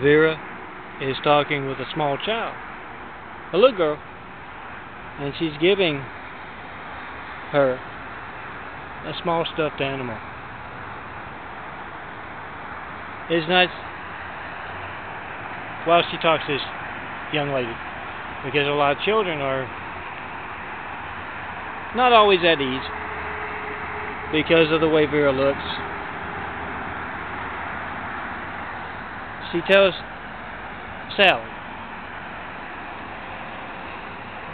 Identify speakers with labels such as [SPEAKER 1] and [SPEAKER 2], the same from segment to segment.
[SPEAKER 1] Vera is talking with a small child, a little girl, and she's giving her a small stuffed animal. It's nice while she talks to this young lady because a lot of children are not always at ease because of the way Vera looks. She tells Sally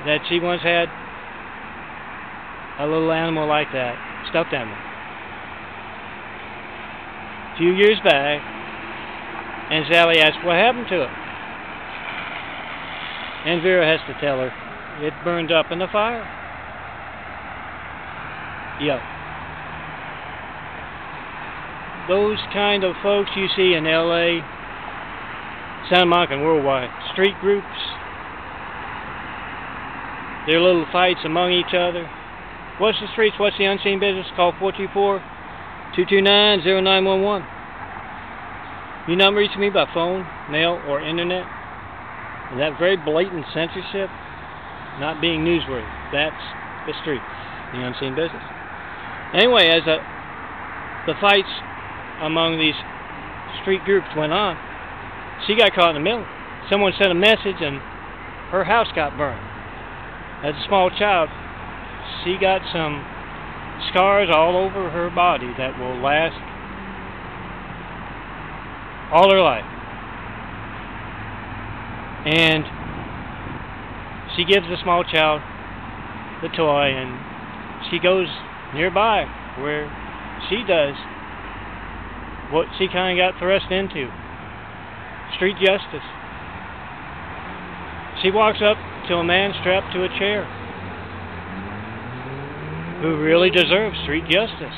[SPEAKER 1] that she once had a little animal like that, stuffed animal. A few years back, and Sally asks, what happened to it? And Vera has to tell her, it burned up in the fire. Yep. Those kind of folks you see in L.A., Monica, and worldwide, street groups, their little fights among each other. What's the streets? What's the unseen business? Call 424-229-0911. You not reach me by phone, mail, or internet. And that very blatant censorship, not being newsworthy, that's the streets, the unseen business. Anyway, as a, the fights among these street groups went on, she got caught in the middle. Someone sent a message and her house got burned. As a small child, she got some scars all over her body that will last all her life. And she gives the small child the toy and she goes nearby where she does what she kind of got thrust into street justice. She walks up to a man strapped to a chair who really deserves street justice.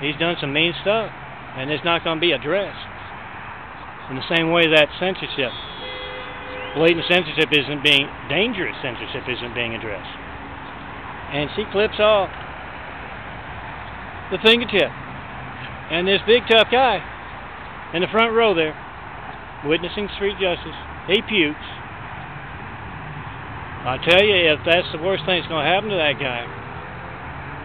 [SPEAKER 1] He's done some mean stuff, and it's not going to be addressed. In the same way that censorship, blatant censorship isn't being, dangerous censorship isn't being addressed. And she clips off the fingertip. And this big tough guy in the front row there, witnessing street justice, he pukes. I tell you, if that's the worst thing that's going to happen to that guy,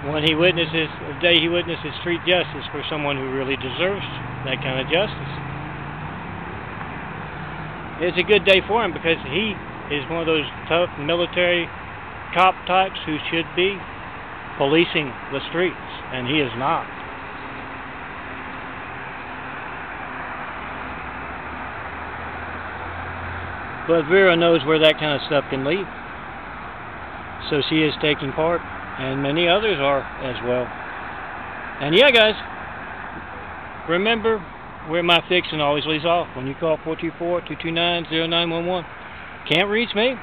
[SPEAKER 1] when he witnesses, the day he witnesses street justice for someone who really deserves that kind of justice. It's a good day for him because he is one of those tough military cop types who should be policing the streets, and he is not. But Vera knows where that kind of stuff can lead. So she is taking part, and many others are as well. And yeah, guys, remember where my fixing always leaves off. When you call 424-229-0911, can't reach me,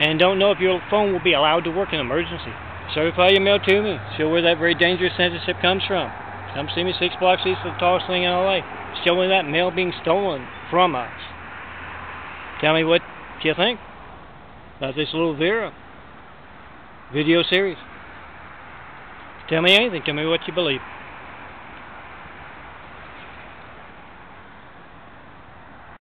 [SPEAKER 1] and don't know if your phone will be allowed to work in emergency. Certify your mail to me. Show where that very dangerous censorship comes from. Come see me six blocks east of the tallest thing in LA. Show me that mail being stolen from us. Tell me what you think about this little Vera video series. Tell me anything. Tell me what you believe.